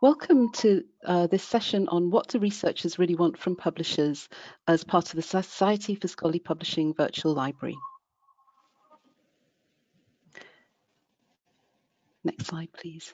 Welcome to uh, this session on what do researchers really want from publishers as part of the Society for Scholarly Publishing Virtual Library. Next slide, please.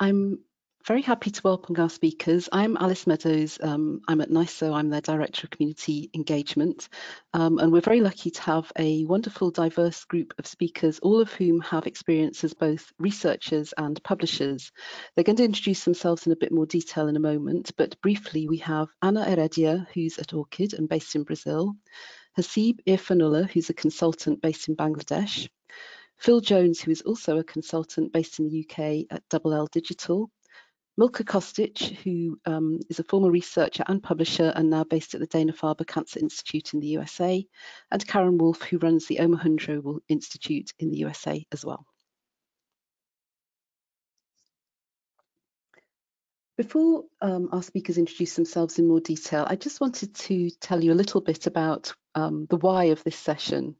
I'm very happy to welcome our speakers. I'm Alice Meadows. Um, I'm at NISO. I'm their Director of Community Engagement. Um, and we're very lucky to have a wonderful, diverse group of speakers, all of whom have experience as both researchers and publishers. They're going to introduce themselves in a bit more detail in a moment, but briefly we have Ana Heredia, who's at ORCID and based in Brazil, Hasib Irfanullah, who's a consultant based in Bangladesh, Phil Jones, who is also a consultant based in the UK at Double L Digital, Milka Kostic, who um, is a former researcher and publisher and now based at the Dana-Farber Cancer Institute in the USA, and Karen Wolf, who runs the Omohundro Institute in the USA as well. Before um, our speakers introduce themselves in more detail, I just wanted to tell you a little bit about um, the why of this session.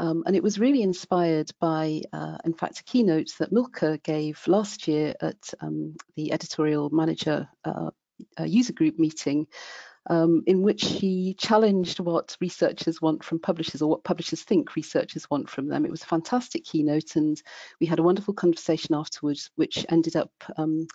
Um, and it was really inspired by, uh, in fact, a keynote that Milka gave last year at um, the editorial manager uh, uh, user group meeting um, in which she challenged what researchers want from publishers or what publishers think researchers want from them. It was a fantastic keynote and we had a wonderful conversation afterwards which ended up um,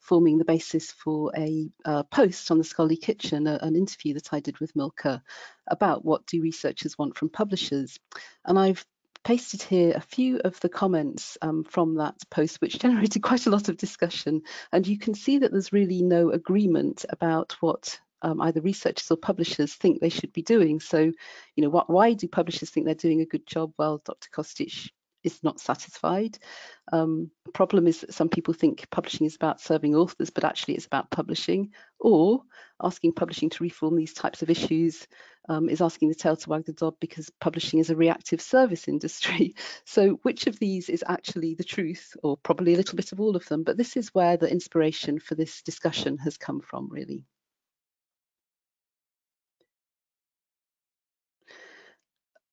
forming the basis for a uh, post on the Scholarly Kitchen, a, an interview that I did with Milka about what do researchers want from publishers. And I've pasted here a few of the comments um, from that post, which generated quite a lot of discussion. And you can see that there's really no agreement about what um, either researchers or publishers think they should be doing. So, you know, what, why do publishers think they're doing a good job? Well, Dr. Kostic is not satisfied. Um, the problem is that some people think publishing is about serving authors, but actually it's about publishing. Or asking publishing to reform these types of issues um, is asking the tail to wag the dog because publishing is a reactive service industry. So which of these is actually the truth, or probably a little bit of all of them? But this is where the inspiration for this discussion has come from, really.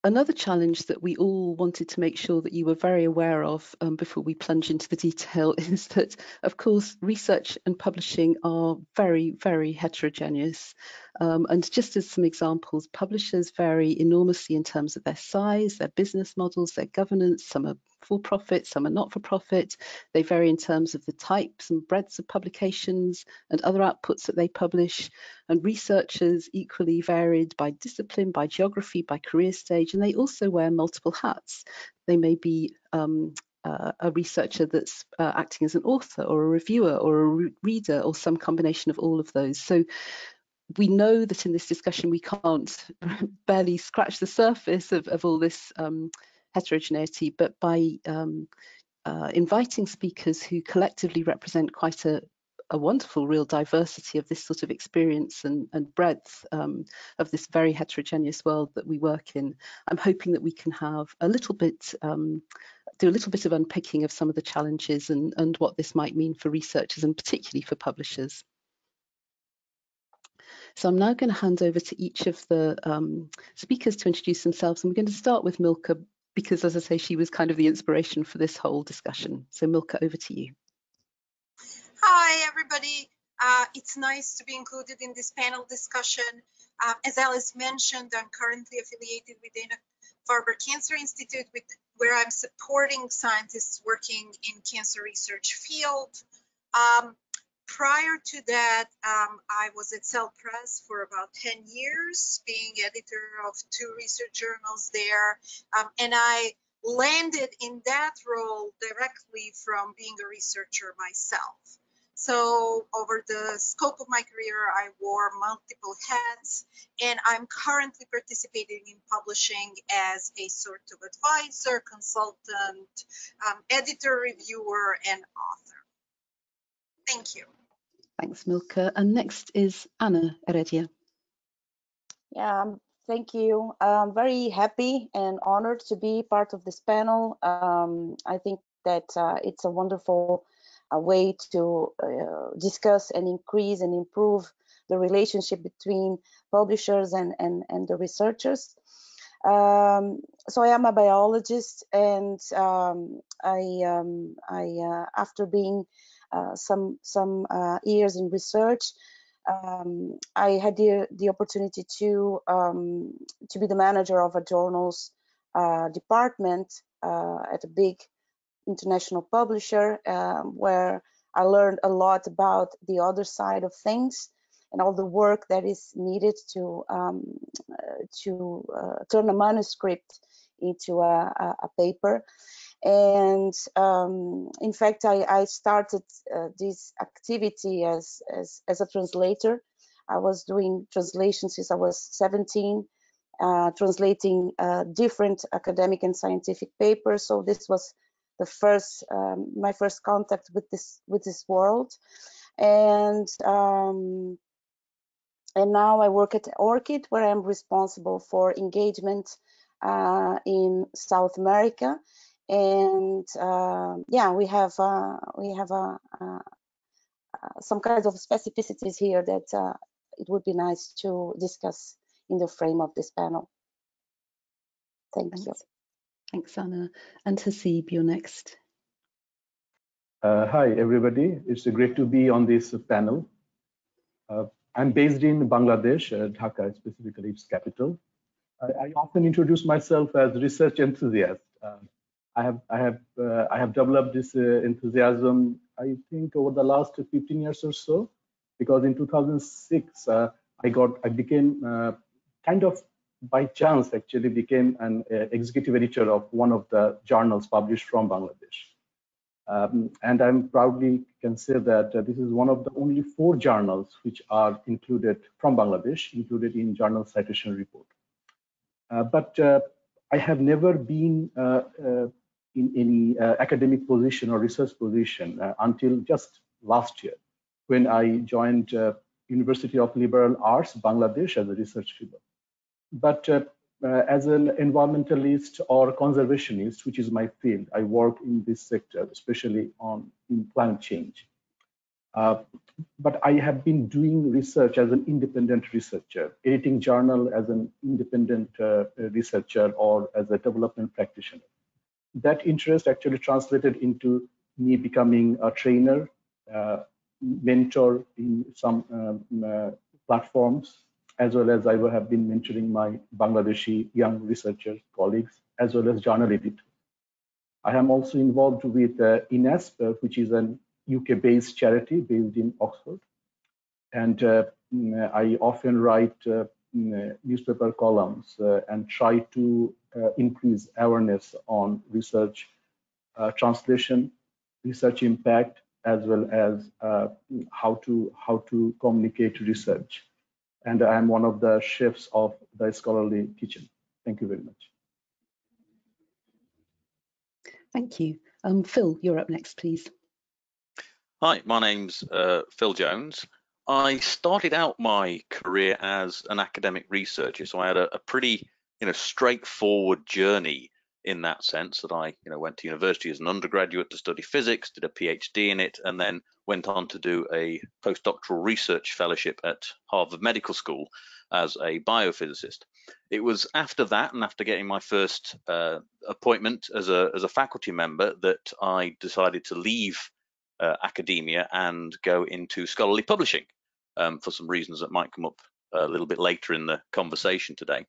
Another challenge that we all wanted to make sure that you were very aware of um, before we plunge into the detail is that, of course, research and publishing are very, very heterogeneous. Um, and just as some examples, publishers vary enormously in terms of their size, their business models, their governance. Some are for profit, some are not for profit. They vary in terms of the types and breadths of publications and other outputs that they publish. And researchers equally varied by discipline, by geography, by career stage, and they also wear multiple hats. They may be um, uh, a researcher that's uh, acting as an author or a reviewer or a re reader or some combination of all of those. So we know that in this discussion we can't barely scratch the surface of, of all this um, heterogeneity, but by um, uh, inviting speakers who collectively represent quite a, a, wonderful real diversity of this sort of experience and, and breadth um, of this very heterogeneous world that we work in. I'm hoping that we can have a little bit, um, do a little bit of unpicking of some of the challenges and, and what this might mean for researchers and particularly for publishers. So I'm now going to hand over to each of the um, speakers to introduce themselves. And we're going to start with Milka because as I say, she was kind of the inspiration for this whole discussion. So Milka, over to you. Hi, everybody. Uh, it's nice to be included in this panel discussion. Uh, as Alice mentioned, I'm currently affiliated with Dana-Farber Cancer Institute, with, where I'm supporting scientists working in cancer research field. Um, prior to that, um, I was at Cell Press for about 10 years, being editor of two research journals there. Um, and I landed in that role directly from being a researcher myself. So over the scope of my career, I wore multiple hats, and I'm currently participating in publishing as a sort of advisor, consultant, um, editor, reviewer, and author. Thank you. Thanks, Milka. And next is Ana Heredia. Yeah, um, thank you. I'm very happy and honored to be part of this panel. Um, I think that uh, it's a wonderful uh, way to uh, discuss and increase and improve the relationship between publishers and, and, and the researchers. Um, so I am a biologist and um, I, um, I uh, after being some some uh, years in research. Um, I had the, the opportunity to um, to be the manager of a journals uh, department uh, at a big international publisher um, where I learned a lot about the other side of things and all the work that is needed to um, uh, to uh, turn a manuscript into a, a, a paper. And um, in fact, I, I started uh, this activity as, as, as a translator. I was doing translations since I was 17, uh, translating uh, different academic and scientific papers. So this was the first, um, my first contact with this with this world, and um, and now I work at ORCID, where I'm responsible for engagement uh, in South America. And uh, yeah, we have uh, we have uh, uh, some kinds of specificities here that uh, it would be nice to discuss in the frame of this panel. Thank Thanks. you. Thanks, Ana. And Hasib, you're next. Uh, hi, everybody. It's great to be on this panel. Uh, I'm based in Bangladesh, uh, Dhaka, specifically its capital. I, I, often introduce myself as research enthusiast. Uh, I have I have uh, I have developed this uh, enthusiasm. I think over the last 15 years or so, because in 2006 I got I became kind of by chance actually became an executive editor of one of the journals published from Bangladesh. Um, and I'm proudly can say that uh, this is one of the only four journals which are included from Bangladesh, included in Journal Citation Report. Uh, but uh, I have never been uh, uh, in any uh, academic position or research position until just last year, when I joined University of Liberal Arts, Bangladesh as a research fellow. But uh, as an environmentalist or conservationist, which is my field, I work in this sector, especially on in climate change. Uh, but I have been doing research as an independent researcher, editing journal as an independent uh, researcher or as a development practitioner. That interest actually translated into me becoming a trainer, uh, mentor in some um, uh, platforms as well as I have been mentoring my Bangladeshi young researcher colleagues, as well as journal editor. I am also involved with uh, INASP, which is an UK-based charity based in Oxford. And uh, mm, I often write uh, mm, newspaper columns uh, and try to uh, increase awareness on research, uh, translation, research impact, as well as how to how to communicate research and I'm one of the chefs of the Scholarly Kitchen. Thank you very much. Thank you. Um, Phil, you're up next, please. Hi, my name's uh, Phil Jones. I started out my career as an academic researcher, so I had a, a pretty, you know, straightforward journey in that sense that I, you know, went to university as an undergraduate to study physics, did a PhD in it, and then went on to do a postdoctoral research fellowship at Harvard Medical School as a biophysicist. It was after that, and after getting my first uh, appointment as a as a faculty member, that I decided to leave uh, academia and go into scholarly publishing um, for some reasons that might come up a little bit later in the conversation today.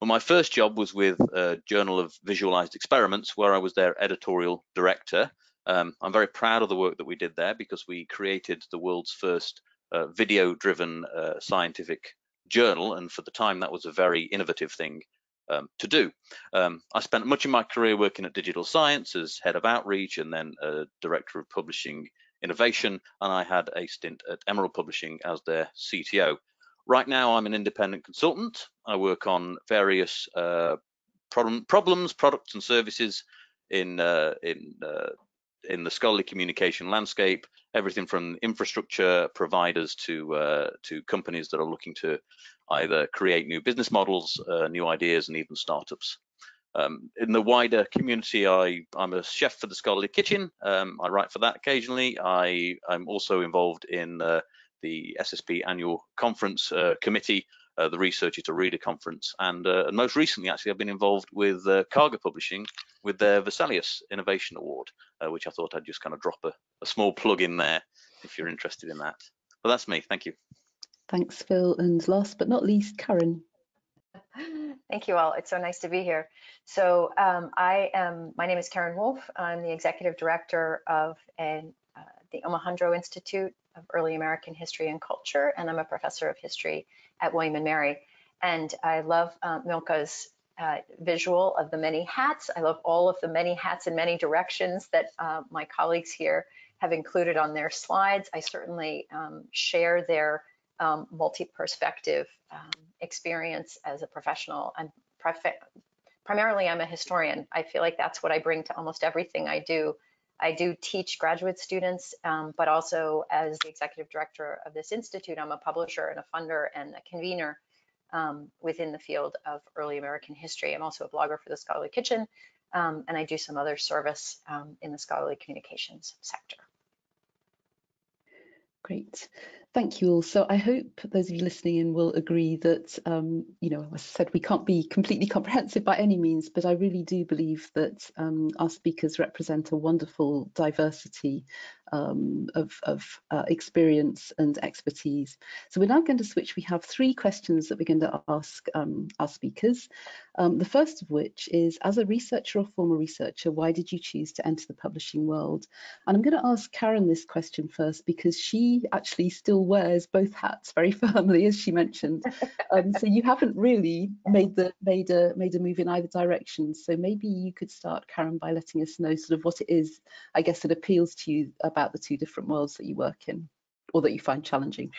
Well, my first job was with a Journal of Visualized Experiments, where I was their editorial director. Um, I'm very proud of the work that we did there because we created the world's first uh, video-driven uh, scientific journal, and for the time that was a very innovative thing um, to do. Um, I spent much of my career working at Digital Science as head of outreach and then uh, director of publishing innovation, and I had a stint at Emerald Publishing as their CTO. Right now, I'm an independent consultant. I work on various uh, problem, problems, products, and services in uh, in uh, in the scholarly communication landscape. Everything from infrastructure providers to uh, to companies that are looking to either create new business models, uh, new ideas, and even startups. Um, in the wider community, I, I'm a chef for the Scholarly Kitchen. Um, I write for that occasionally. I, I'm also involved in uh, the SSP annual conference uh, committee uh, the Researcher to Reader conference, and, uh, and, most recently, actually, I've been involved with uh, Karger Publishing with their Vesalius Innovation Award, uh, which I thought I'd just kind of drop a, a small plug in there if you're interested in that. But that's me. Thank you. Thanks, Phil. And last but not least, Karen. Thank you all. It's so nice to be here. So um, I am, my name is Karen Wolf. I'm the executive director of an, uh, the Omohundro Institute of Early American History and Culture, and I'm a professor of history at William and Mary. And I love uh, Milka's uh, visual of the many hats. I love all of the many hats in many directions that uh, my colleagues here have included on their slides. I certainly um, share their um, multi-perspective um, experience as a professional. I'm primarily I'm a historian. I feel like that's what I bring to almost everything I do. I do teach graduate students, um, but also as the executive director of this institute, I'm a publisher and a funder and a convener um, within the field of early American history. I'm also a blogger for the Scholarly Kitchen, um, and I do some other service um, in the scholarly communications sector. Great. Thank you all. So I hope those of you listening in will agree that, um, you know, as I said, we can't be completely comprehensive by any means, but I really do believe that um, our speakers represent a wonderful diversity um, of, of uh, experience and expertise. So we're now going to switch. We have three questions that we're going to ask um, our speakers. Um, the first of which is, as a researcher or former researcher, why did you choose to enter the publishing world? And I'm going to ask Karen this question first because she actually still wears both hats very firmly, as she mentioned. Um, so you haven't really made the made a made a move in either direction. So maybe you could start, Karen, by letting us know sort of what it is, I guess, that appeals to you about the two different worlds that you work in or that you find challenging.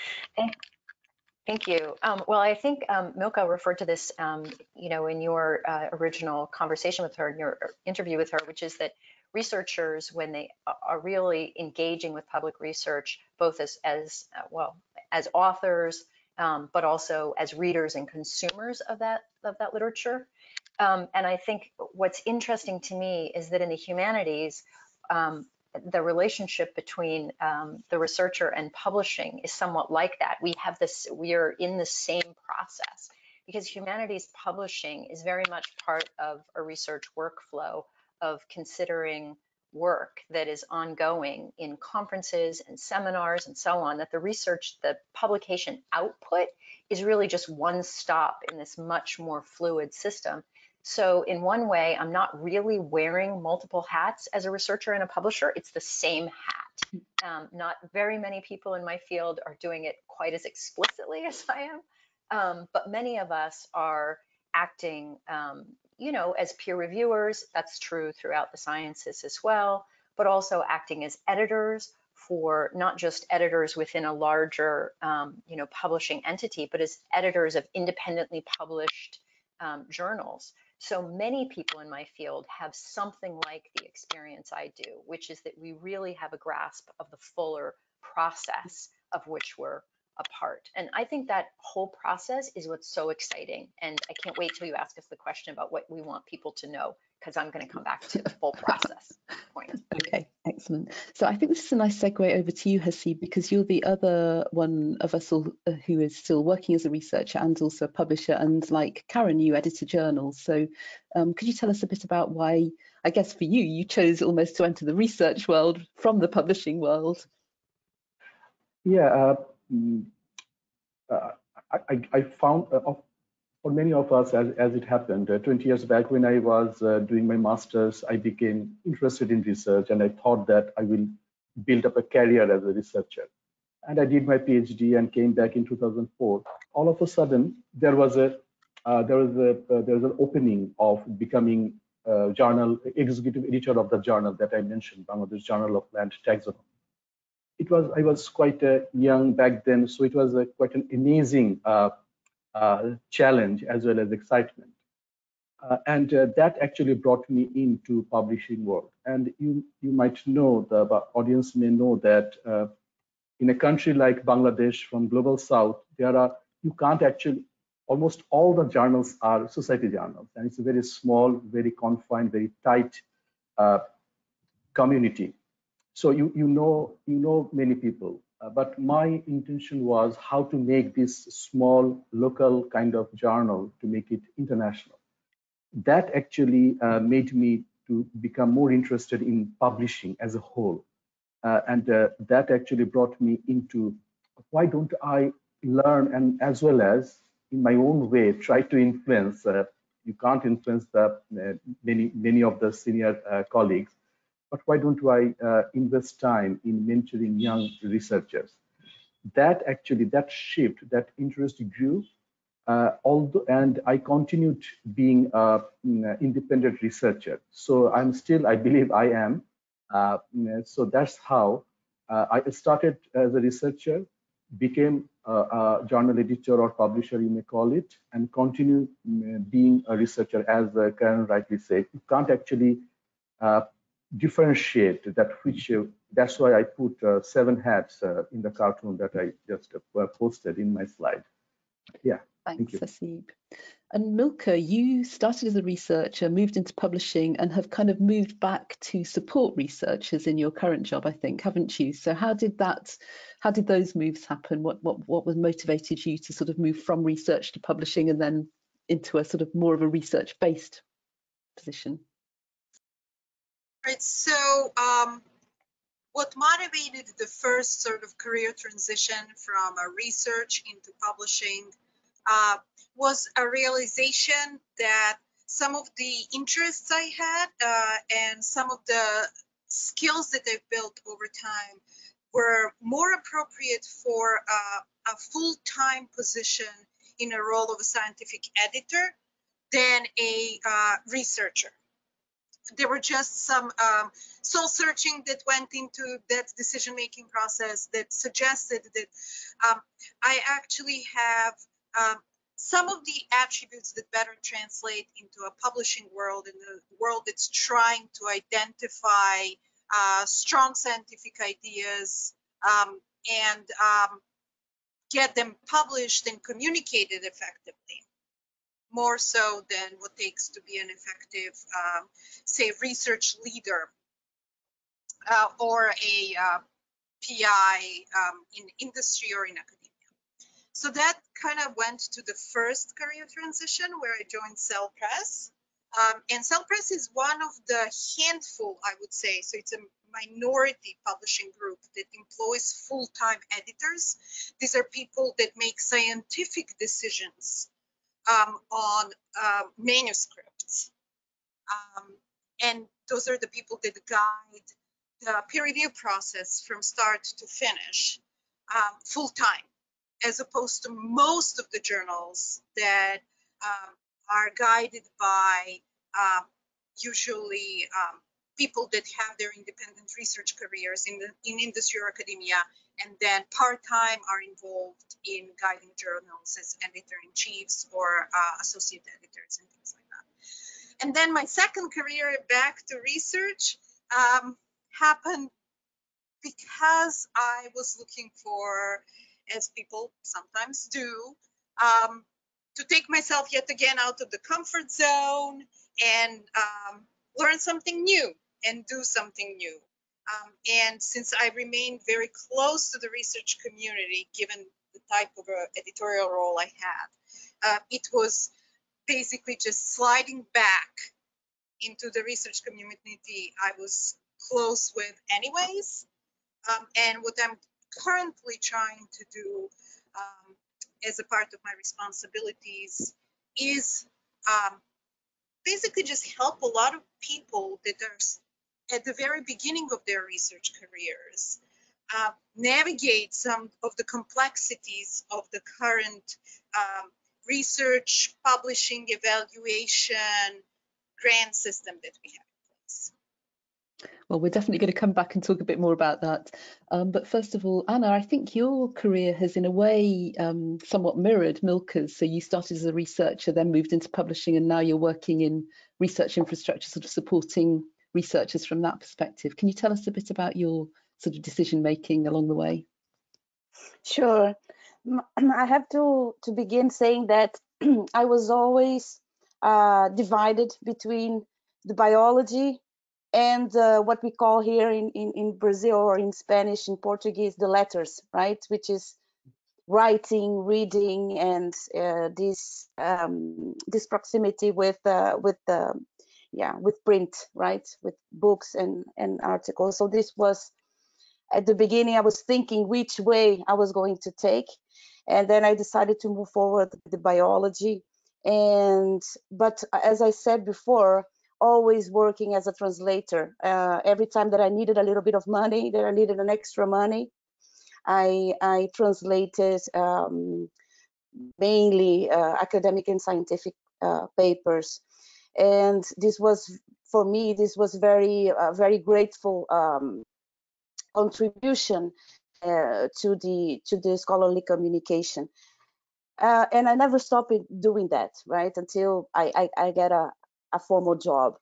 Thank you. Um, well, I think um, Milka referred to this, um, you know, in your uh, original conversation with her, in your interview with her, which is that researchers, when they are really engaging with public research, both as, as uh, well as authors, um, but also as readers and consumers of that of that literature. Um, and I think what's interesting to me is that in the humanities, um, the relationship between um, the researcher and publishing is somewhat like that. We have this, we are in the same process because humanities publishing is very much part of a research workflow of considering work that is ongoing in conferences and seminars and so on, that the research, the publication output is really just one stop in this much more fluid system. So in one way, I'm not really wearing multiple hats as a researcher and a publisher. It's the same hat. Um, not very many people in my field are doing it quite as explicitly as I am, um, but many of us are acting, um, you know, as peer reviewers. That's true throughout the sciences as well, but also acting as editors for not just editors within a larger, um, you know, publishing entity, but as editors of independently published um, journals. So many people in my field have something like the experience I do, which is that we really have a grasp of the fuller process of which we're a part. And I think that whole process is what's so exciting. And I can't wait till you ask us the question about what we want people to know, because I'm going to come back to the full process point. Okay, excellent. So I think this is a nice segue over to you, Hasib, because you're the other one of us all uh, who is still working as a researcher and also a publisher. And like Karen, you edit a journal. So um, could you tell us a bit about why, I guess for you, you chose almost to enter the research world from the publishing world? Yeah, uh, Mm, uh, I, I, found uh, for many of us, as, as it happened, uh, 20 years back when I was uh, doing my master's, I became interested in research and I thought that I will build up a career as a researcher. And I did my PhD and came back in 2004. All of a sudden, there was a uh, there was a there was an opening of becoming journal executive editor of the journal that I mentioned, Bangladesh Journal of Plant Taxonomy it was I was quite uh, young back then, so it was uh, quite an amazing uh, uh challenge as well as excitement. Uh, and uh, that actually brought me into publishing world. And you you might know the audience may know that in a country like Bangladesh from global south, there are you can't actually almost all the journals are society journals, and it's a very small, very confined, very tight community so you you know you know many people Uh, but my intention was how to make this small local kind of journal to make it international. That actually uh, made me to become more interested in publishing as a whole. Uh, and uh, that actually brought me into why don't I learn and as well as in my own way try to influence uh, you can't influence the uh, many many of the senior colleagues but why don't i uh, invest time in mentoring young researchers that actually that shift that interest grew uh, although and i continued being an mm, independent researcher so i'm still i believe i am uh, mm, so that's how uh, i started as a researcher became a, a, journal editor or publisher, you may call it, and continue mm, being a researcher, as uh, Karen rightly said. You can't actually uh, differentiate that which, uh, that's why I put uh, seven hats uh, in the cartoon that I just uh, posted in my slide. Yeah. Thanks, Thank Hasib. And Milka, you started as a researcher, moved into publishing, and have kind of moved back to support researchers in your current job, I think, haven't you? So how did that, how did those moves happen? What what what was motivated you to sort of move from research to publishing and then into a sort of more of a research-based position? So um, what motivated the first sort of career transition from a research into publishing uh, was a realization that some of the interests I had uh, and some of the skills that I've built over time were more appropriate for uh, a full-time position in a role of a scientific editor than a uh, researcher. There were just some um, soul searching that went into that decision-making process that suggested that um, I actually have um, some of the attributes that better translate into a publishing world, in a world that's trying to identify uh, strong scientific ideas um, and um, get them published and communicated effectively, more so than what takes to be an effective, um, say, research leader uh, or a uh, PI um, in industry or in academia. So that kind of went to the first career transition where I joined Cell Press. Um, and Cell Press is one of the handful, I would say. So it's a minority publishing group that employs full-time editors. These are people that make scientific decisions um, on uh, manuscripts. Um, and those are the people that guide the peer review process from start to finish um, full time as opposed to most of the journals that um, are guided by um, usually um, people that have their independent research careers in, the, in industry or academia and then part-time are involved in guiding journals as editor-in-chiefs or uh, associate editors and things like that. And then my second career back to research um, happened because I was looking for as people sometimes do, um, to take myself yet again out of the comfort zone and um, learn something new and do something new. Um, and since I remained very close to the research community, given the type of uh, editorial role I had, uh, it was basically just sliding back into the research community I was close with anyways. Um, and what I'm currently trying to do um, as a part of my responsibilities is um, basically just help a lot of people that are at the very beginning of their research careers uh, navigate some of the complexities of the current um, research, publishing, evaluation, grant system that we have. In place. Well, we're definitely going to come back and talk a bit more about that. Um, but first of all, Ana, I think your career has in a way um, somewhat mirrored Milka's. So you started as a researcher, then moved into publishing, and now you're working in research infrastructure, sort of supporting researchers from that perspective. Can you tell us a bit about your sort of decision making along the way? Sure. I have to, to begin saying that I was always uh, divided between the biology and uh, what we call here in, in, in Brazil or in Spanish, in Portuguese, the letters, right? Which is writing, reading, and uh, this um, this proximity with uh, with the yeah with print, right? With books and and articles. So this was at the beginning. I was thinking which way I was going to take, and then I decided to move forward with the biology. And but as I said before, always working as a translator. Uh, every time that I needed a little bit of money, that I needed an extra money, I, I translated um, mainly uh, academic and scientific uh, papers. And this was, for me, this was very, uh, very grateful um, contribution uh, to the to the scholarly communication. Uh, and I never stopped doing that, right, until I, I, I get a, a formal job.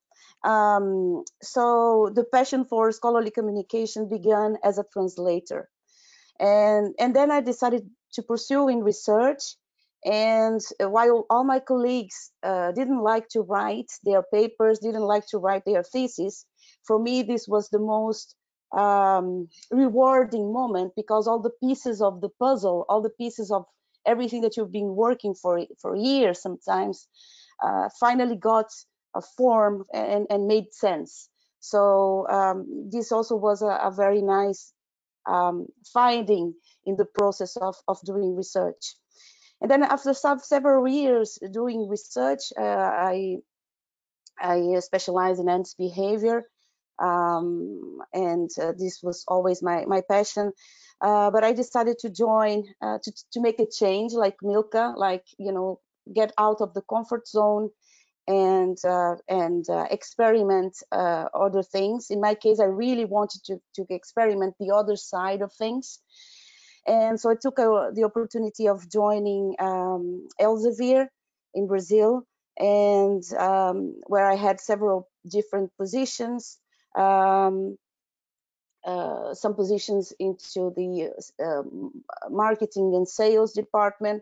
Um, so the passion for scholarly communication began as a translator. And, and then I decided to pursue in research. And while all my colleagues uh, didn't like to write their papers, didn't like to write their thesis, for me, this was the most um, rewarding moment because all the pieces of the puzzle, all the pieces of everything that you've been working for for years sometimes, uh, finally got a form and, and made sense. So um, this also was a, a very nice um, finding in the process of, of doing research. And then after several years doing research, uh, I, I specialized in ants behavior. Um, and uh, this was always my, my passion. Uh, but I decided to join, uh, to, to make a change like Milka, like, you know, get out of the comfort zone and uh, and uh, experiment other things. In my case, I really wanted to to experiment the other side of things, and so I took a, the opportunity of joining um, Elsevier in Brazil, and um, where I had several different positions. Um, uh, some positions into the um, marketing and sales department,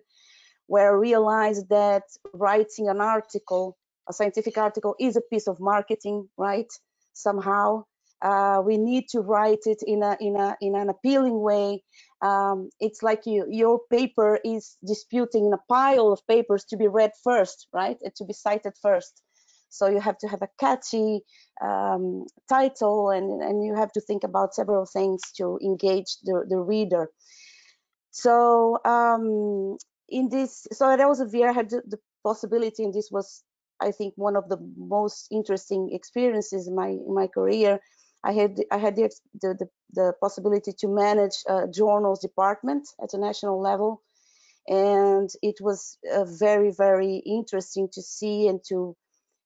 where I realized that writing an article a scientific article is a piece of marketing, right? Somehow uh, we need to write it in a in a in an appealing way. Um, it's like you, your paper is disputing in a pile of papers to be read first, right? And to be cited first. So you have to have a catchy um, title, and and you have to think about several things to engage the the reader. So um, in this, so at was I had the, the possibility, and this was I think one of the most interesting experiences in my in my career. I had I had the the, the, the possibility to manage a journals department at a national level, and it was uh, very very interesting to see and to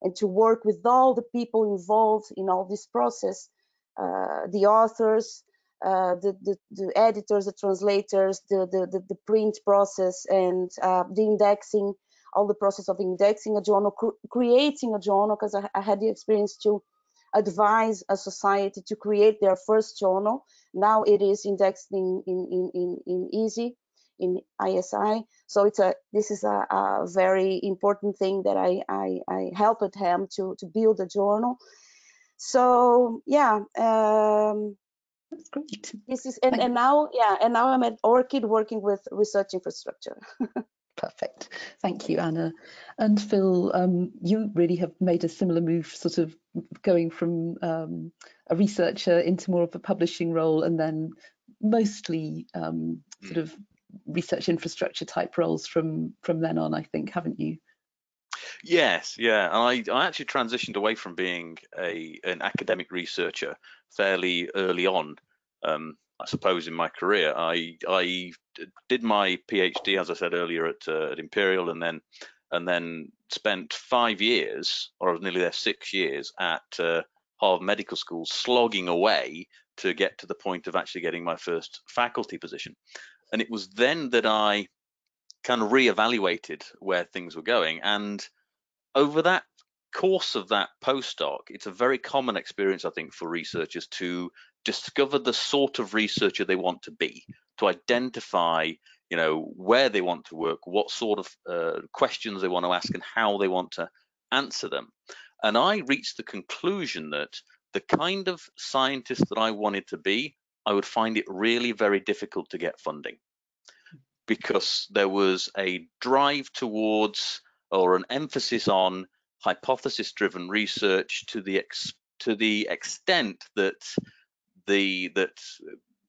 and to work with all the people involved in all this process, uh, the authors, uh, the, the, the editors, the translators, the the, the, the print process, and uh, the indexing all the process of indexing a journal, cr creating a journal, because I, I, had the experience to advise a society to create their first journal. Now it is indexed in, in, in, in, in EASY, in ISI. So it's a this is a, a very important thing that I, I, I helped him to, to build a journal. So yeah, um, that's great. This is and, and now yeah, and now I'm at ORCID working with research infrastructure. Perfect. Thank you, Ana. And Phil, um, you really have made a similar move, sort of going from um, a researcher into more of a publishing role and then mostly um, sort of research infrastructure type roles from from then on, I think, haven't you? Yes, yeah. And I, I actually transitioned away from being a an academic researcher fairly early on. Um, I suppose in my career. I I did my PhD, as I said earlier, at, uh, at Imperial, and then and then spent five years, or nearly there six years, at uh, Harvard Medical School, slogging away to get to the point of actually getting my first faculty position. And it was then that I kind of reevaluated where things were going. And over that course of that postdoc, it's a very common experience, I think, for researchers to discover the sort of researcher they want to be, to identify, you know, where they want to work, what sort of uh, questions they want to ask, and how they want to answer them. And I reached the conclusion that the kind of scientist that I wanted to be, I would find it really very difficult to get funding because there was a drive towards or an emphasis on hypothesis driven research to the ex, to the extent that the that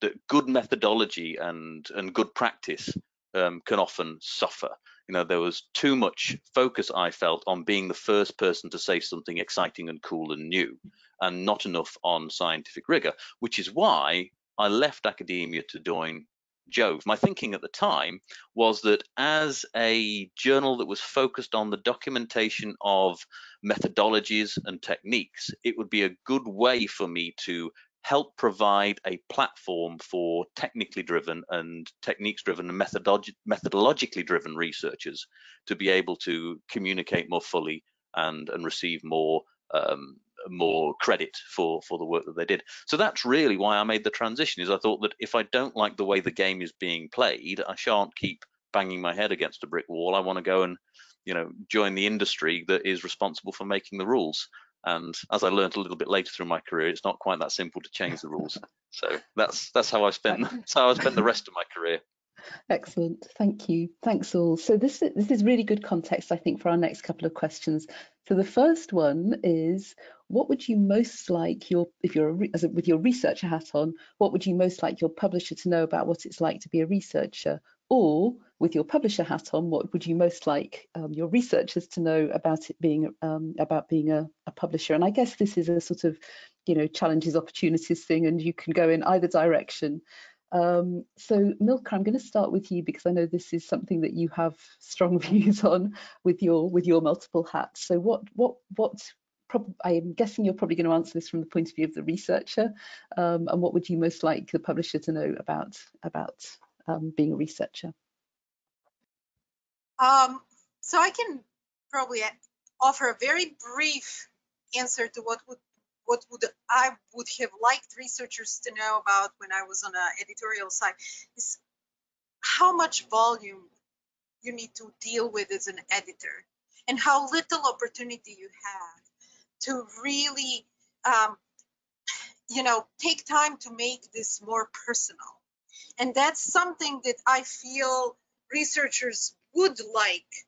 that good methodology and and good practice um, can often suffer you know there was too much focus i felt on being the first person to say something exciting and cool and new and not enough on scientific rigor which is why i left academia to join JoVE. My thinking at the time was that as a journal that was focused on the documentation of methodologies and techniques, it would be a good way for me to help provide a platform for technically driven and techniques driven and methodolog methodologically driven researchers to be able to communicate more fully and, and receive more um, more credit for for the work that they did. So that's really why I made the transition. Is I thought that if I don't like the way the game is being played, I shan't keep banging my head against a brick wall. I want to go and you know join the industry that is responsible for making the rules. And as I learned a little bit later through my career, it's not quite that simple to change the rules. So that's that's how I spent that's how I spent the rest of my career. Excellent, thank you. Thanks all. So this is, this is really good context, I think, for our next couple of questions. So the first one is, what would you most like your, if you're a, as a, with your researcher hat on, what would you most like your publisher to know about what it's like to be a researcher? Or with your publisher hat on, what would you most like um, your researchers to know about it being um, about being a, a, publisher? And I guess this is a sort of, you know, challenges opportunities thing, and you can go in either direction. Um, so Milka, I'm going to start with you because I know this is something that you have strong views on with your with your multiple hats. So what what what I'm guessing you're probably going to answer this from the point of view of the researcher. Um, and what would you most like the publisher to know about about um, being a researcher? Um, so I can probably offer a very brief answer to what would what would I would have liked researchers to know about when I was on an editorial side is how much volume you need to deal with as an editor and how little opportunity you have to really um, you know take time to make this more personal and that's something that I feel researchers would like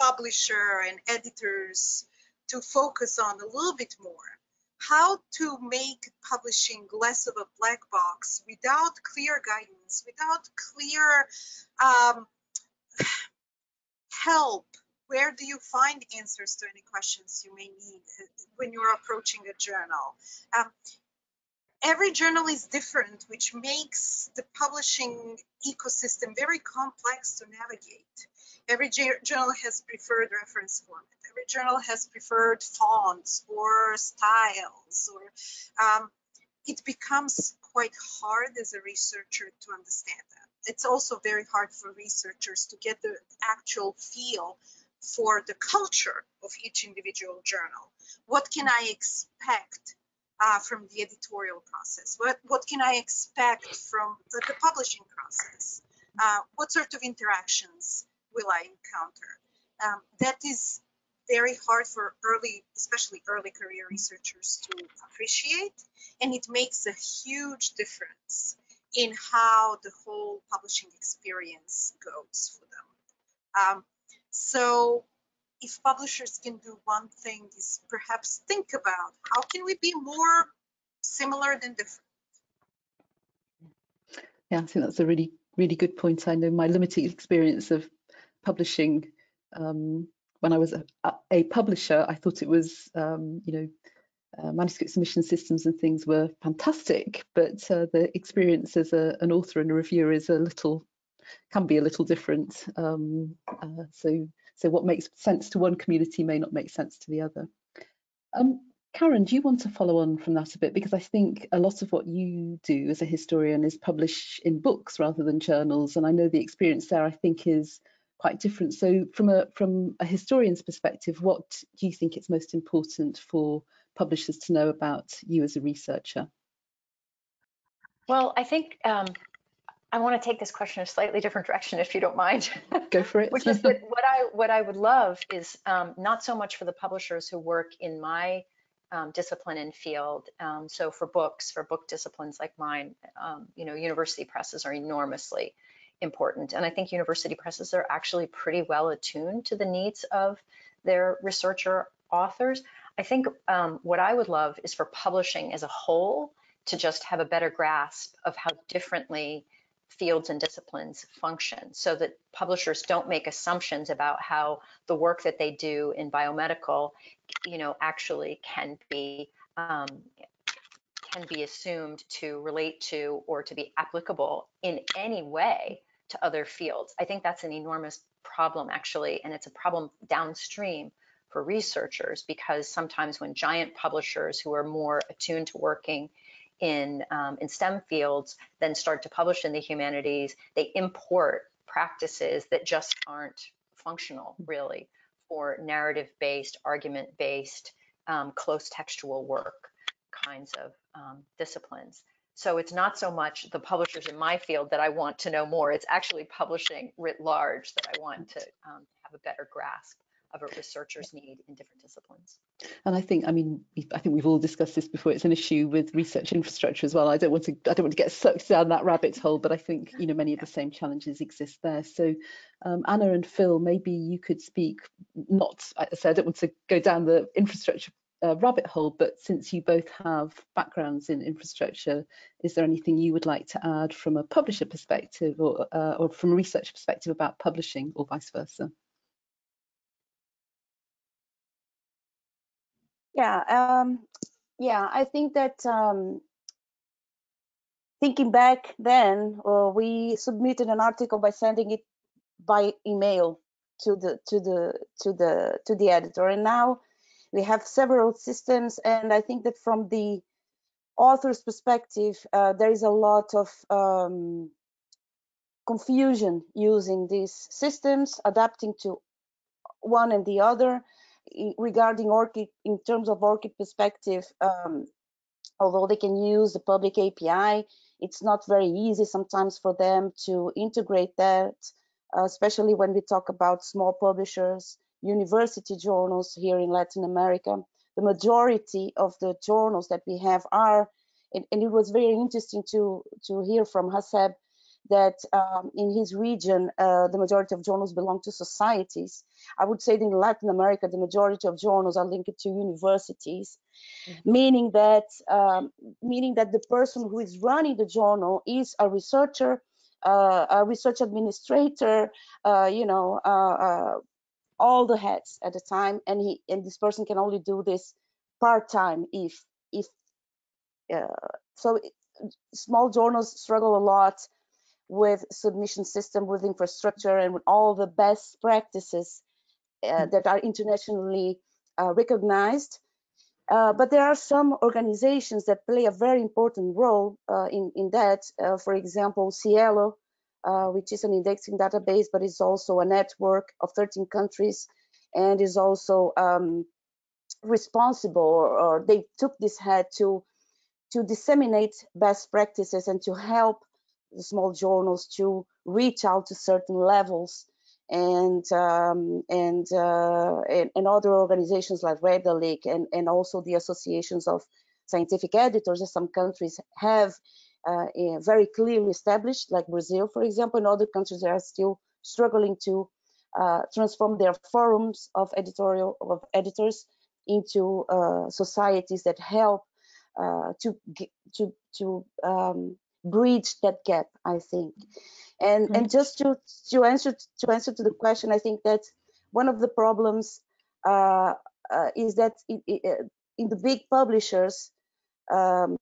publisher and editors to focus on a little bit more. How to make publishing less of a black box without clear guidance, without clear um, help. Where do you find answers to any questions you may need when you're approaching a journal? Um, every journal is different, which makes the publishing ecosystem very complex to navigate. Every journal has preferred reference format. Every journal has preferred fonts or styles, or um, it becomes quite hard as a researcher to understand that. It's also very hard for researchers to get the actual feel for the culture of each individual journal. What can I expect uh, from the editorial process? What, what can I expect from the, the publishing process? Uh, what sort of interactions will I encounter? Um, that is very hard for early, especially early career researchers to appreciate, and it makes a huge difference in how the whole publishing experience goes for them. Um, so if publishers can do one thing is perhaps think about how can we be more similar than different? Yeah i think that's a really really good point. I know my limited experience of publishing um, when i was a, a, publisher i thought it was um, you know uh, manuscript submission systems and things were fantastic but uh, the experience as a, an author and a reviewer is a little can be a little different. Um, uh, so so what makes sense to one community may not make sense to the other. Um, Karen, do you want to follow on from that a bit? Because I think a lot of what you do as a historian is publish in books rather than journals. And I know the experience there, I think, is quite different. So from a, from a historian's perspective, what do you think it's most important for publishers to know about you as a researcher? Well, I think um, I want to take this question in a slightly different direction, if you don't mind. Go for it. Which is that what I what I would love is um, not so much for the publishers who work in my um, discipline and field. Um, so for books, for book disciplines like mine, um, you know, university presses are enormously important. And I think university presses are actually pretty well attuned to the needs of their researcher authors. I think um, what I would love is for publishing as a whole to just have a better grasp of how differently fields and disciplines function so that publishers don't make assumptions about how the work that they do in biomedical, you know, actually can be um, can be assumed to relate to or to be applicable in any way to other fields. I think that's an enormous problem actually, and it's a problem downstream for researchers because sometimes when giant publishers who are more attuned to working in, um, in STEM fields then start to publish in the humanities, they import practices that just aren't functional really for narrative-based, argument-based, um, close textual work kinds of um, disciplines. So it's not so much the publishers in my field that I want to know more, it's actually publishing writ large that I want to um, have a better grasp of a researcher's need in different disciplines. And I think, I mean, I think we've all discussed this before. It's an issue with research infrastructure as well. I don't want to, I don't want to get sucked down that rabbit hole, but I think, you know, many of the same challenges exist there. So, um, Ana and Phil, maybe you could speak. Not, I said, I don't want to go down the infrastructure uh, rabbit hole, but since you both have backgrounds in infrastructure, is there anything you would like to add from a publisher perspective or, uh, or from a research perspective about publishing or vice versa? Yeah, um, yeah, I think that um, thinking back then, uh, we submitted an article by sending it by email to the to the to the to the editor, and now we have several systems, and I think that from the author's perspective, uh, there is a lot of um, confusion using these systems, adapting to one and the other regarding ORCID, in terms of ORCID perspective, um, although they can use the public API, it's not very easy sometimes for them to integrate that, especially when we talk about small publishers, university journals here in Latin America. The majority of the journals that we have are, and, and it was very interesting to, to hear from Haseeb that um, in his region, uh, the majority of journals belong to societies. I would say that in Latin America, the majority of journals are linked to universities, mm -hmm. meaning that um, meaning that the person who is running the journal is a researcher, uh, a research administrator, uh, you know, uh, uh, all the heads at a time, and he and this person can only do this part time if if uh, so. Small journals struggle a lot with submission system, with infrastructure, and with all the best practices uh, mm. that are internationally uh, recognized. Uh, but there are some organizations that play a very important role uh, in, in that. Uh, for example, SciELO, uh, which is an indexing database, but is also a network of 13 countries and is also um, responsible, or, or, they took this head to, to disseminate best practices and to help the small journals to reach out to certain levels and um, and, uh, and, and other organizations like Red Redalyc and and also the associations of scientific editors in some countries have uh, very clearly established, like Brazil, for example. In other countries, are still struggling to uh, transform their forums of editorial of editors into uh, societies that help uh, to to to um, bridge that gap i think and mm-hmm. and just to to answer to answer to the question i think that one of the problems uh, uh, is that it, it, uh, in the big publishers um,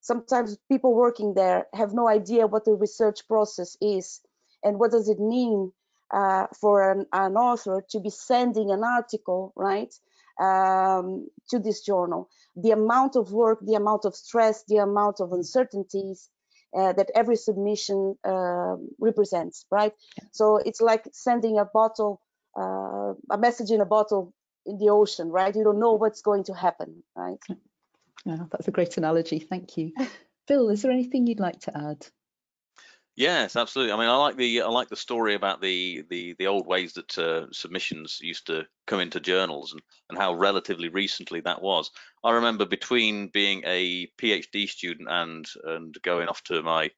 sometimes people working there have no idea what the research process is and what does it mean uh, for an, an, author to be sending an article right um, to this journal the amount of work the amount of stress the amount of uncertainties uh, that every submission uh, represents, right? So it's like sending a bottle, uh, a message in a bottle in the ocean, right? You don't know what's going to happen, right? Yeah, that's a great analogy. Thank you. Phil, is there anything you'd like to add? Yes, absolutely. I mean, I like the I like the story about the the the old ways that uh, submissions used to come into journals and and how relatively recently that was. I remember between being a PhD student and and going off to my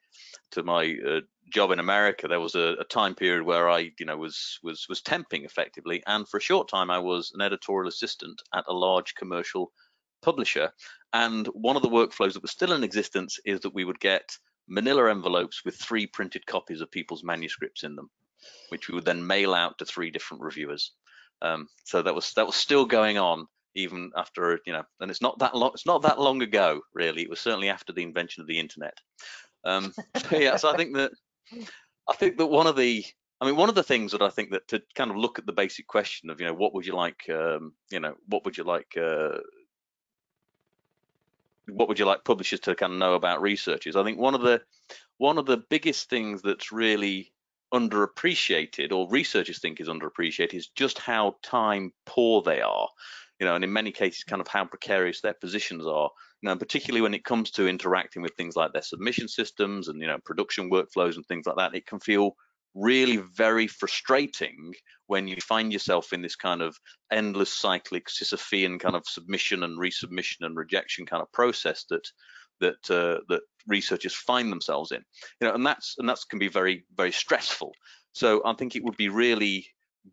to my uh, job in America, there was a, a, time period where I, you know, was was was temping effectively, and for a short time I was an editorial assistant at a large commercial publisher. And one of the workflows that was still in existence is that we would get manila envelopes with three printed copies of people's manuscripts in them, which we would then mail out to three different reviewers. Um, so that was that was still going on even after you know, and it's not that long. It's not that long ago, really. It was certainly after the invention of the internet. Um, so yeah, so I think that I think that one of the I mean, one of the things that I think that to kind of look at the basic question of, you know, what would you like, um, you know, what would you like uh, what would you like publishers to kind of know about researchers? I think one of the one of the biggest things that's really underappreciated or researchers think is underappreciated is just how time poor they are you know and in many cases kind of how precarious their positions are you know particularly when it comes to interacting with things like their submission systems and you know production workflows and things like that it can feel really very frustrating when you find yourself in this kind of endless cyclic Sisyphean kind of submission and resubmission and rejection kind of process that that uh, that researchers find themselves in. You know, and that's and that's can be very very stressful. So I think it would be really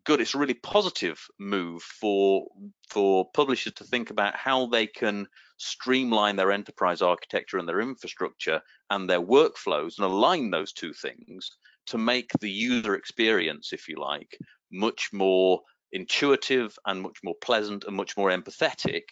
good. It's a really positive move for for publishers to think about how they can streamline their enterprise architecture and their infrastructure and their workflows and align those two things to make the user experience, if you like, much more intuitive and much more pleasant and much more empathetic,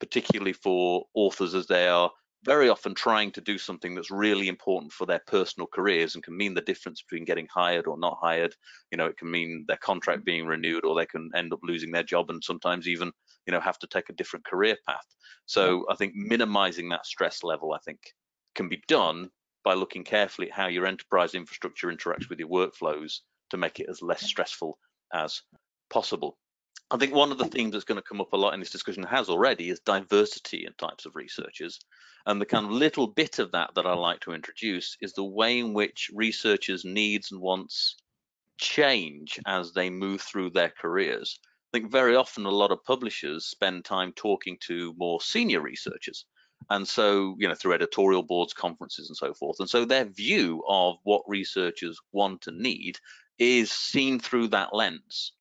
particularly for authors as they are very often trying to do something that's really important for their personal careers and can mean the difference between getting hired or not hired. You know, it can mean their contract mm-hmm. being renewed or they can end up losing their job and sometimes even, you know, have to take a different career path. So I think minimizing that stress level, I think, can be done by looking carefully at how your enterprise infrastructure interacts with your workflows to make it as less stressful as possible. I think one of the themes that's going to come up a lot in this discussion has already is diversity in types of researchers. And the kind of little bit of that that I like to introduce is the way in which researchers' needs and wants change as they move through their careers. I think very often a lot of publishers spend time talking to more senior researchers and so you know through editorial boards conferences and so forth. And so their view of what researchers want and need is seen through that lens.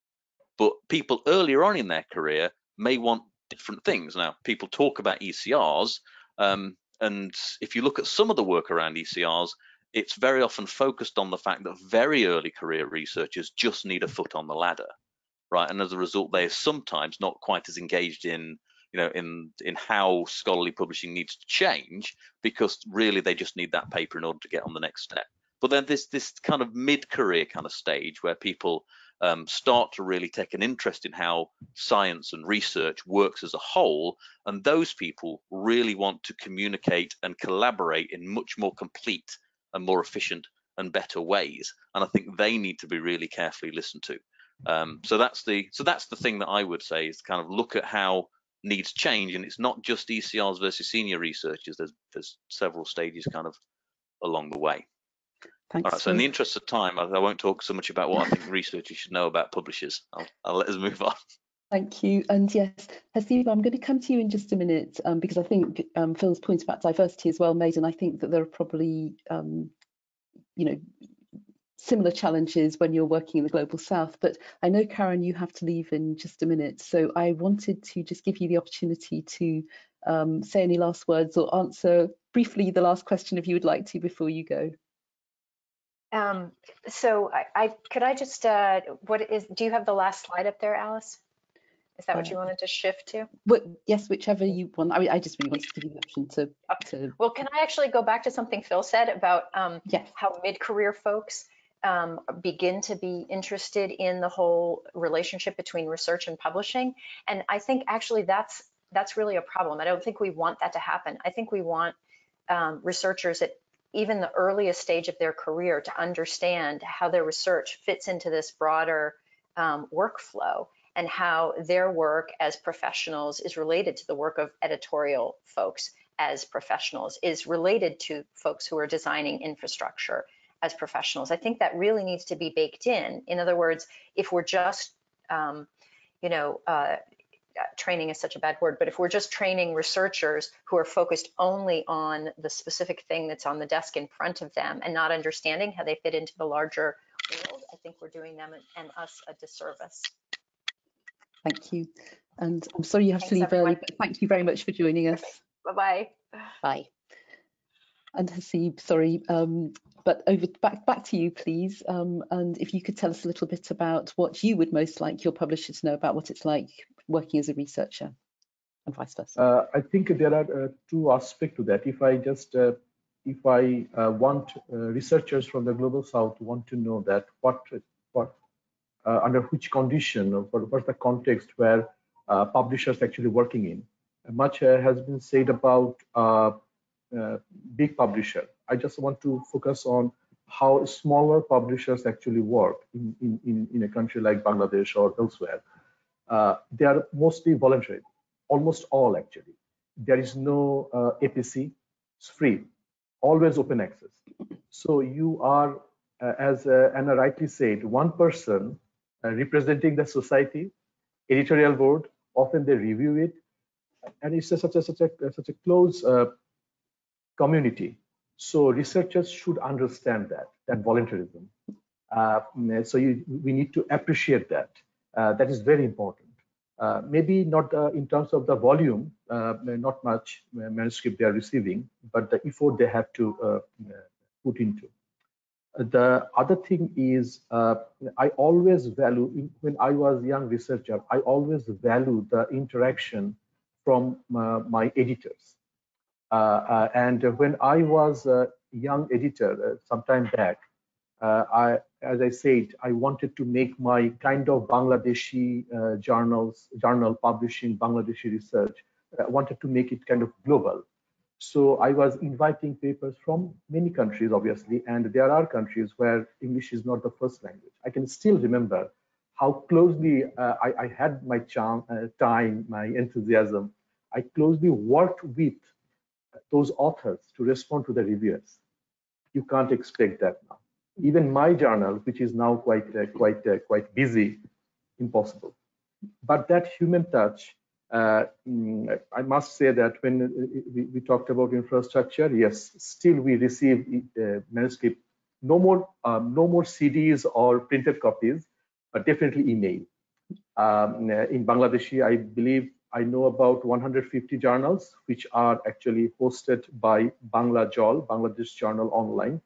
But people earlier on in their career may want different things. Now people talk about ecrs um, and if you look at some of the work around ecrs it's very often focused on the fact that very early career researchers just need a foot on the ladder right? And as a result they're sometimes not quite as engaged in you know in in how scholarly publishing needs to change because really they just need that paper in order to get on the next step. But then this this kind of mid-career kind of stage where people um, start to really take an interest in how science and research works as a whole and those people really want to communicate and collaborate in much more complete and more efficient and better ways and i think they need to be really carefully listened to. Um, so that's the so that's the thing that i would say is kind of look at how needs change and it's not just ECRs versus senior researchers there's there's several stages kind of along the way Thanks. All right, so in the interest of time I, I won't talk so much about what I think researchers should know about publishers I'll, I'll let us move on Thank you. And yes, Hasiba, I'm going to come to you in just a minute um, because I think um, Phil's point about diversity is well made, and I think that there are probably, um, you know, similar challenges when you're working in the global south but i know karen you have to leave in just a minute so i wanted to just give you the opportunity to um, say any last words or answer briefly the last question if you would like to before you go um, so I, I, could i just uh, what is do you have the last slide up there alice is that what you uh, wanted to shift to? Well, yes, whichever you want. I mean, I just really wanted to give you the option to. to... Well, can I actually go back to something Phil said about um, yes. how mid-career folks um, begin to be interested in the whole relationship between research and publishing. And I think actually that's that's really a problem. I don't think we want that to happen. I think we want um, researchers at even the earliest stage of their career to understand how their research fits into this broader um, workflow and how their work as professionals is related to the work of editorial folks as professionals, is related to folks who are designing infrastructure as professionals. I think that really needs to be baked in. In other words, if we're just, um, you know, uh, training is such a bad word, but if we're just training researchers who are focused only on the specific thing that's on the desk in front of them and not understanding how they fit into the larger world, I think we're doing them and us a disservice. Thank you. And I'm sorry you have Thanks, to leave everyone. early, but thank you very much for joining us. Bye-bye. Bye. And Haseeb, sorry, um, but over back back to you, please. Um, and if you could tell us a little bit about what you would most like your publisher to know about what it's like working as a researcher, and vice versa. Uh, I think there are uh, two aspects to that. If I just uh, if I uh, want uh, researchers from the global south want to know that what what uh, under which condition or what's the context where publishers actually working in. Much has been said about big publisher. I just want to focus on how smaller publishers actually work in, in, in, in a country like Bangladesh or elsewhere. Uh, they are mostly voluntary, almost all actually. There is no uh, APC, it's free, always open access. So you are, uh, as uh, Ana rightly said, one person uh, representing the society, editorial board, often they review it, and it's a, such a such a such a close uh, community. So researchers should understand that, that voluntarism. Uh, so you, we need to appreciate that. Uh, that is very important. Uh, maybe not uh, in terms of the volume, uh, not much manuscript they are receiving, but the effort they have to uh, put into. The other thing is, I always value, when I was a young researcher, I always value the interaction from my editors and when I was a young editor uh, some time back, I, as I said, I wanted to make my kind of Bangladeshi journals, journal publishing Bangladeshi research. I wanted to make it kind of global. So I was inviting papers from many countries, obviously, and there are countries where English is not the first language. I can still remember how closely uh, I, I, had my uh, time, my enthusiasm. I closely worked with those authors to respond to the reviewers. You can't expect that now. Even my journal, which is now quite uh, quite uh, quite busy, impossible. But that human touch, uh, mm, I must say that when uh, we, we, talked about infrastructure, yes, still we receive uh, manuscript, no more um, no more CDs or printed copies, but definitely email. Um, in Bangladeshi, I believe I know about 150 journals which are actually hosted by BanglaJOL, Bangladesh Journal Online.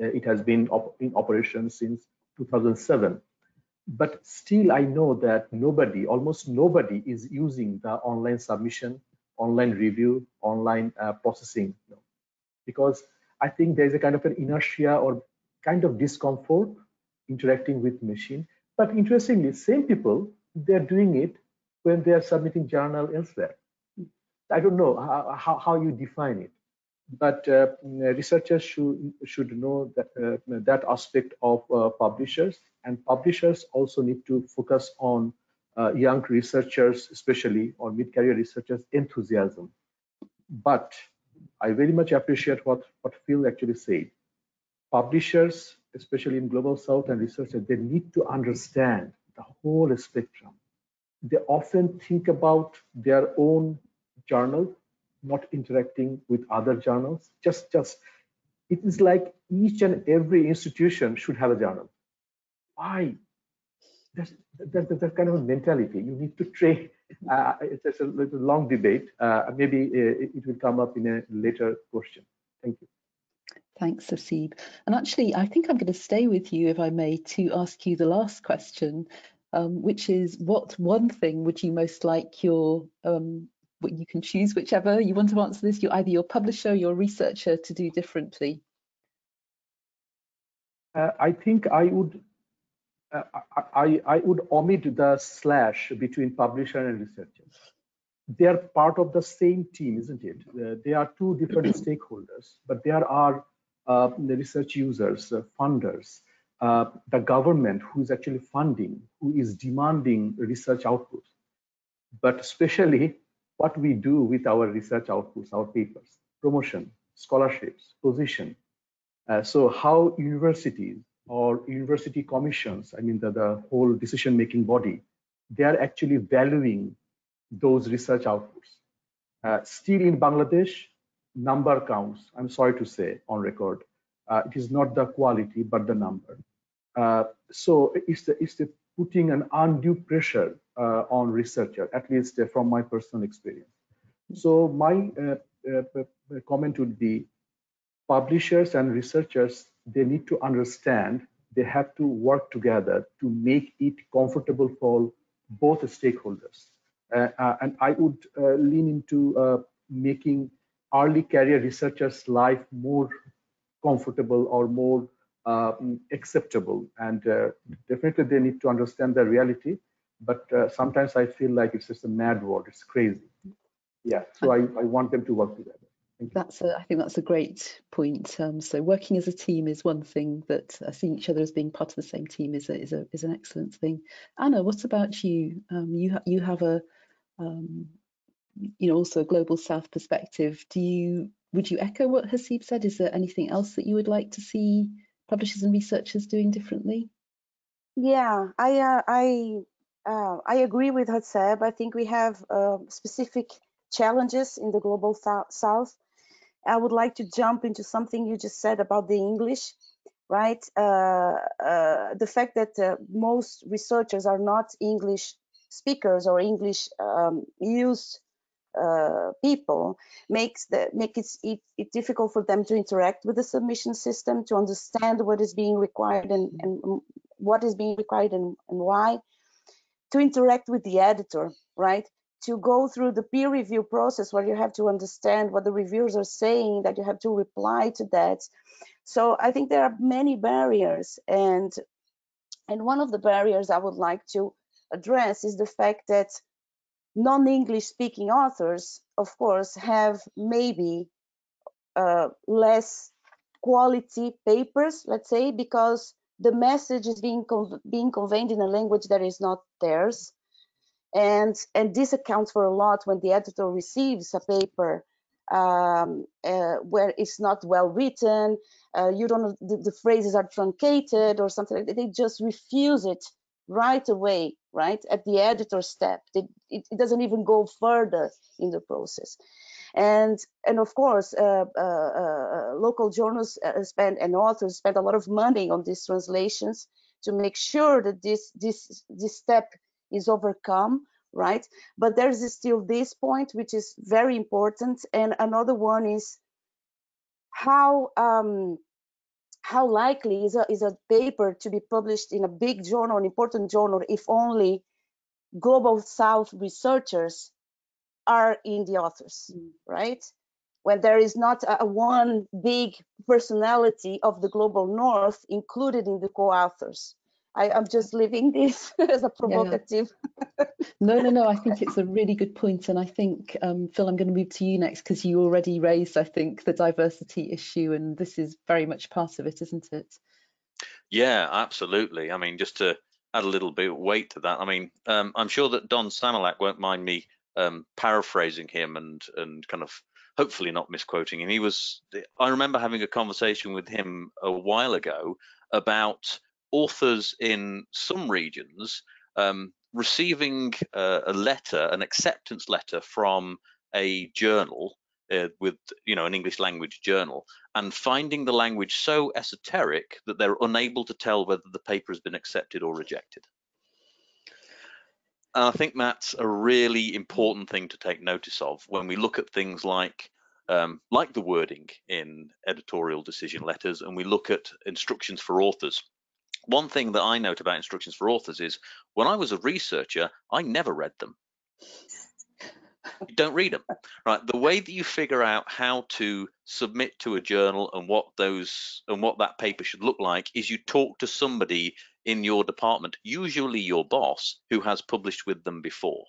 Uh, it has been op in operation since 2007. But still, I know that nobody, almost nobody, is using the online submission, online review, online uh, processing, because I think there's a kind of an inertia or kind of discomfort interacting with machine. But interestingly, same people, they're doing it when they are submitting journal elsewhere. I don't know how, how, how you define it, but uh, researchers should should know that uh, that aspect of uh, publishers, and publishers also need to focus on uh, young researchers, especially or mid-career researchers' enthusiasm. But I very much appreciate what what Phil actually said. Publishers, especially in global south and researchers, they need to understand the whole spectrum they often think about their own journal, not interacting with other journals. Just, just it is like each and every institution should have a journal. Why? That's, that that's kind of a mentality. You need to train. Uh, it's a, it's a long debate. Uh, maybe uh, it will come up in a later question. Thank you. Thanks, Haseeb. And actually, I think I'm going to stay with you, if I may, to ask you the last question, um, which is what one thing would you most like your um, you can choose whichever you want to answer this you're either your publisher your researcher to do differently? Uh, i think i would uh, I, I would omit the slash between publisher and researcher. They are part of the same team isn't it? Uh, they are two different stakeholders but there are uh, the research users uh, funders uh, the government who is actually funding, who is demanding research outputs, but especially what we do with our research outputs, our papers, promotion, scholarships, position. Uh, so how universities or university commissions, I mean the, the whole decision-making body, they are actually valuing those research outputs. Uh, still in Bangladesh, number counts, I'm sorry to say on record. Uh, it is not the quality, but the number. Uh, so it's it's putting an undue pressure uh, on researcher, at least uh, from my personal experience. So my comment would be publishers and researchers, they need to understand they have to work together to make it comfortable for both stakeholders. Uh, uh, and I would uh, lean into making early career researchers' life more comfortable or more acceptable. And uh, definitely they need to understand the reality. But uh, sometimes I feel like it's just a mad world. It's crazy. Yeah. So I, I want them to work together. That's a, I think that's a great point. Um, so working as a team is one thing, that uh, seeing each other as being part of the same team is a, is a is an excellent thing. Ana, what about you? Um, you ha you have a um, you know also a global South perspective. Do you would you echo what Haseeb said? Is there anything else that you would like to see publishers and researchers doing differently? Yeah, I uh, I uh, I agree with Haseeb. I think we have uh, specific challenges in the global south I would like to jump into something you just said about the English, right? Uh, uh, the fact that uh, most researchers are not English speakers or English um, used uh, people makes the makes it, it, difficult for them to interact with the submission system, to understand what is being required and, and what is being required and, and why, to interact with the editor, right? to go through the peer review process where you have to understand what the reviewers are saying, that you have to reply to that. So I think there are many barriers and and one of the barriers I would like to address is the fact that non-English speaking authors, of course, have maybe uh, less quality papers, let's say, because the message is being, being conveyed in a language that is not theirs and and this accounts for a lot when the editor receives a paper um, uh, where it's not well written, uh, you don't the, the, phrases are truncated or something like that. They just refuse it right away, right at the editor step. It, it, it doesn't even go further in the process. And and of course, uh, uh, uh local journals uh, spend and authors spend a lot of money on these translations to make sure that this this this step is overcome right but there's still this point which is very important and another one is how um, how likely is a, is a paper to be published in a big journal an important journal if only global south researchers are in the authors mm. right when there is not a, a one big personality of the global north included in the co-authors I, am just leaving this as a provocative. Yeah. no, no, no. I think it's a really good point, and I think um, Phil, I'm going to move to you next because you already raised, I think, the diversity issue, and this is very much part of it, isn't it? Yeah, absolutely. I mean, just to add a little bit of weight to that, I mean, um, I'm sure that Don Samolak won't mind me um, paraphrasing him and and kind of hopefully not misquoting him. He was. I remember having a conversation with him a while ago about authors in some regions um, receiving uh, a letter, an acceptance letter from a journal uh, with you know an English language journal and finding the language so esoteric that they're unable to tell whether the paper has been accepted or rejected. And I think that's a really important thing to take notice of when we look at things like um, like the wording in editorial decision letters and we look at instructions for authors one thing that I note about instructions for authors is when I was a researcher, I never read them. Don't read them, right? The way that you figure out how to submit to a journal and what those and what that paper should look like is you talk to somebody in your department, usually your boss, who has published with them before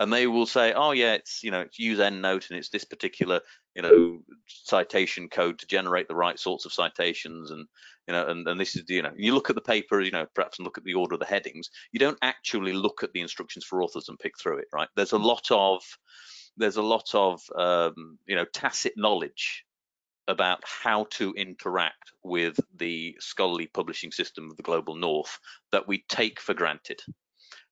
and they will say, oh yeah, it's you know it's use EndNote and it's this particular you know citation code to generate the right sorts of citations and you know and, and this is you know you look at the paper you know perhaps and look at the order of the headings you don't actually look at the instructions for authors and pick through it right there's a lot of there's a lot of um, you know tacit knowledge about how to interact with the scholarly publishing system of the global north that we take for granted.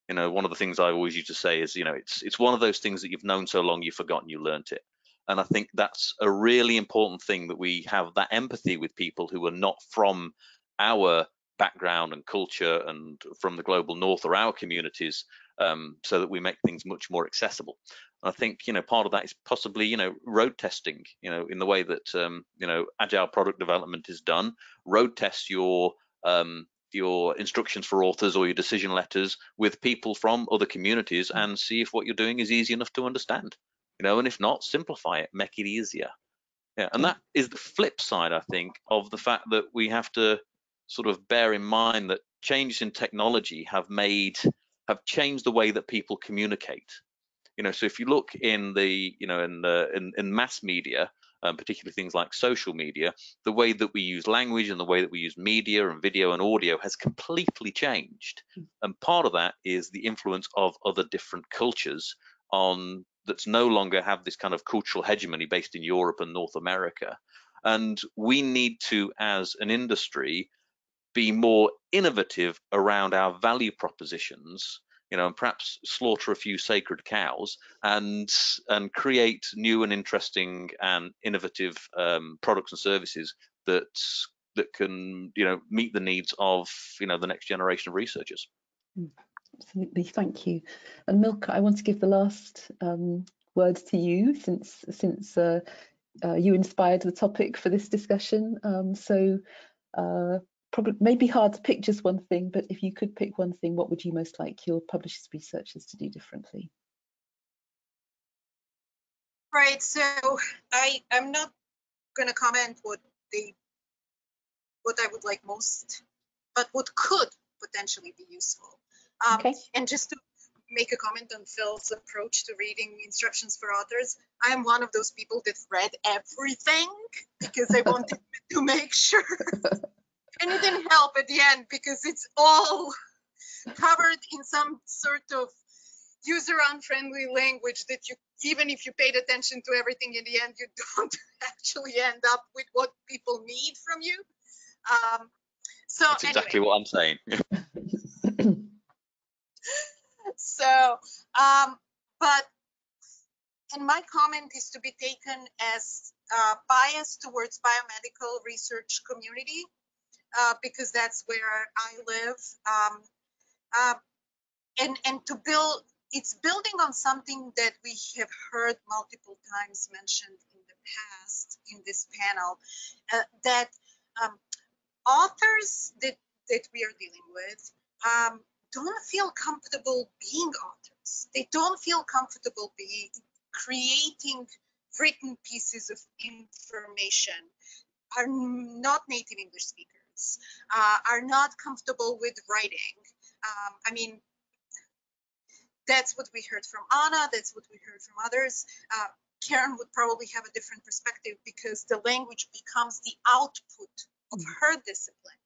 You know, one of the things I always used to say is, you know, it's it's one of those things that you've known so long you've forgotten you learnt it. And I think that's a really important thing that we have that empathy with people who are not from our background and culture and from the global north or our communities um, so that we make things much more accessible. I think you know part of that is possibly you know road testing you know in the way that um, you know agile product development is done. Road test your um, your instructions for authors or your decision letters with people from other communities hmm. and see if what you're doing is easy enough to understand. You know, and if not, simplify it, make it easier. Yeah, and that is the flip side, I think, of the fact that we have to sort of bear in mind that changes in technology have made have changed the way that people communicate you know so if you look in the you know in the in, in mass media um, particularly things like social media the way that we use language and the way that we use media and video and audio has completely changed hmm. and part of that is the influence of other different cultures on that's no longer have this kind of cultural hegemony based in Europe and North America and we need to as an industry be more innovative around our value propositions you know, and perhaps slaughter a few sacred cows and and create new and interesting and innovative um, products and services that that can you know meet the needs of you know the next generation of researchers. Mm, absolutely, thank you. And Milka, I want to give the last um, words to you since since uh, uh, you inspired the topic for this discussion. Um, so uh, probably maybe hard to pick just one thing, but if you could pick one thing, what would you most like your publishers researchers to do differently? Right. So I I'm not going to comment what they what I would like most, but what could potentially be useful. Um, okay. And just to make a comment on Phil's approach to reading instructions for authors. I am one of those people that read everything because I wanted to make sure and it didn't help at the end because it's all covered in some sort of user unfriendly language that you even if you paid attention to everything in the end you don't actually end up with what people need from you. Um, so that's anyway. exactly what i'm saying. So um, but and my comment is to be taken as uh, bias towards biomedical research community uh, because that's where I live. Um, uh, and and to build, it's building on something that we have heard multiple times mentioned in the past in this panel, uh, that um, authors that that we are dealing with um, don't feel comfortable being authors. They don't feel comfortable being creating written pieces of information are not native English speakers uh, are not comfortable with writing. Um, I mean, that's what we heard from Ana, that's what we heard from others. Uh, Karen would probably have a different perspective because the language becomes the output of mm. her discipline.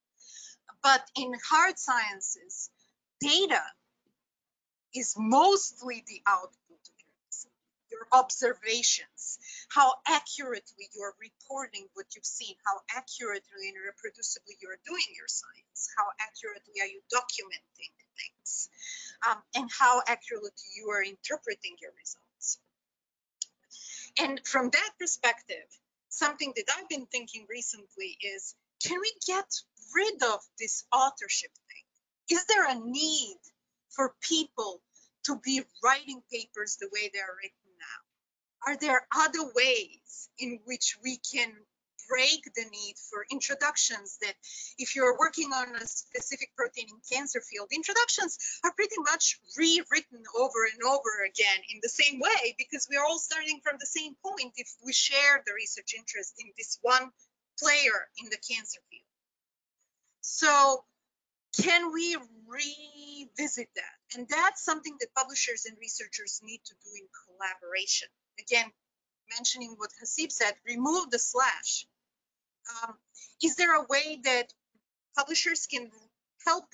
But in hard sciences, data is mostly the output observations, how accurately you're reporting what you've seen, how accurately and reproducibly you're doing your science, how accurately are you documenting things, um, and how accurately you are interpreting your results. And from that perspective, something that I've been thinking recently is, can we get rid of this authorship thing? Is there a need for people to be writing papers the way they're written now? are there other ways in which we can break the need for introductions that if you're working on a specific protein in cancer field introductions are pretty much rewritten over and over again in the same way because we're all starting from the same point if we share the research interest in this one player in the cancer field so can we revisit that and that's something that publishers and researchers need to do in collaboration again, mentioning what Haseeb said, remove the slash. Um, is there a way that publishers can help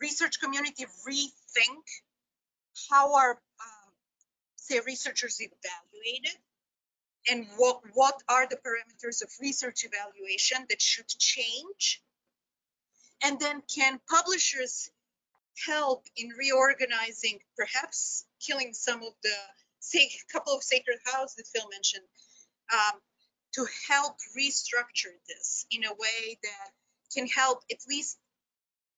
research community rethink how our, um, say, researchers evaluated? and what, what are the parameters of research evaluation that should change? And then can publishers help in reorganizing, perhaps killing some of the say, couple of sacred houses that Phil mentioned, um, to help restructure this in a way that can help at least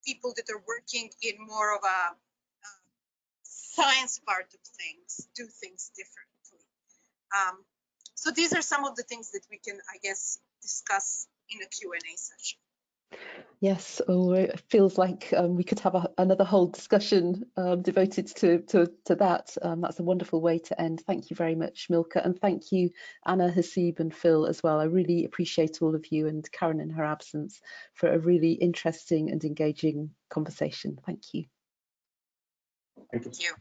people that are working in more of a uh, science part of things do things differently. Um, so these are some of the things that we can, I guess, discuss in a Q&A session. Yes, oh, it feels like um, we could have a, another whole discussion um, devoted to, to, to that. Um, that's a wonderful way to end. Thank you very much, Milka, and thank you, Ana, Haseeb, and Phil as well. I really appreciate all of you and Karen in her absence for a really interesting and engaging conversation. Thank you. Thank you. Thank you.